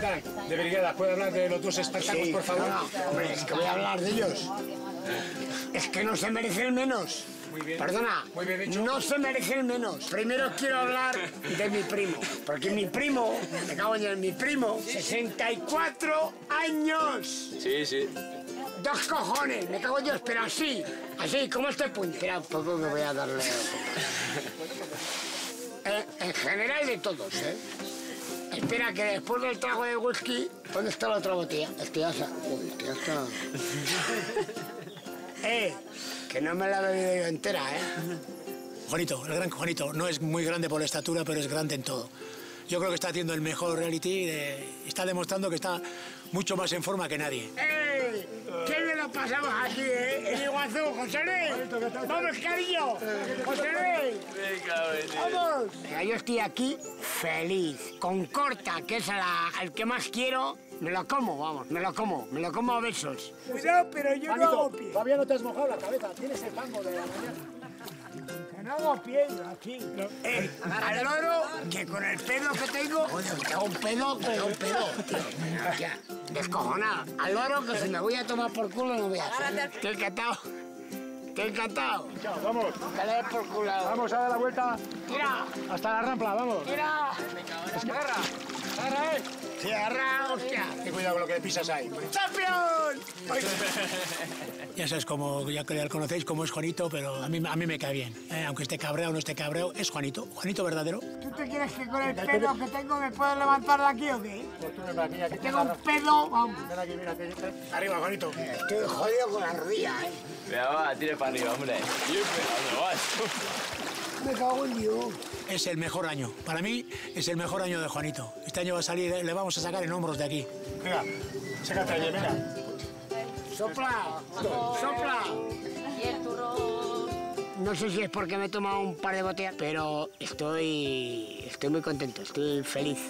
capitán de brigada, ¿puede hablar de los dos espectáculos, Sí, por favor? no, no, hombre, es que voy a hablar de ellos. Es que no se merecen menos. Muy bien. Perdona, Muy bien dicho. no se merecen menos. Primero quiero hablar de mi primo. Porque mi primo, me cago en Dios, mi primo, 64 años. Sí, sí. Dos cojones, me cago en Dios, pero así, así, como este puño. Espera un poco que voy a darle. Eh, en general de todos, ¿eh? Espera, que después del trago de whisky, ¿dónde está la otra botella? Es que ya está. Uy, es que ya está. eh, que no me la he bebido yo entera, ¿eh? Juanito, el gran Juanito, no es muy grande por la estatura, pero es grande en todo. Yo creo que está haciendo el mejor reality, de- está demostrando que está mucho más en forma que nadie. ¡Ey! ¿Qué me lo pasamos aquí, eh? El iguazú, José Luis. ¡Vamos, cariño! ¡José Luis! ¡Vamos! Mira, yo estoy aquí feliz. Con Corta, que es la- el que más quiero, me lo como, vamos, me lo como. Me lo como a besos. Cuidado, pero yo no hago pie. todavía no te has mojado la cabeza, tienes el fango de la mañana. Que no hago pie, aquí. Eh, al loro, que con el pedo que tengo... Oye, que hago un pedo, que hago un pedo, tío. Ya, descojonado. Al loro, que si me voy a tomar por culo, no voy a hacer. Estoy encantado. Estoy encantado. Chao, vamos, por culo. vamos a dar la vuelta Tira, hasta la rampla, vamos. tira. Agarra, agarra, eh. Agarra, hostia. Ten cuidado con lo que le pisas ahí. ¡Champion! Ya sabes, como ya que ya lo conocéis, cómo es Juanito, pero a mí, a mí me cae bien. eh, Aunque esté cabreado o no esté cabreado, es Juanito. Juanito verdadero. ¿Tú te quieres que con el pedo que tengo me puedo levantar de aquí o qué? Que tengo un pedo, vamos. Arriba, Juanito. Estoy jodido con la rodilla, ¿eh? Venga, va, tire para arriba, hombre. Me cago en Dios. Es el mejor año. Para mí es el mejor año de Juanito. Este año va a salir, le vamos a sacar en hombros de aquí. Venga, sácate allí, venga. Sopla, sopla. No sé si es porque me he tomado un par de botellas, pero estoy, estoy muy contento, estoy feliz.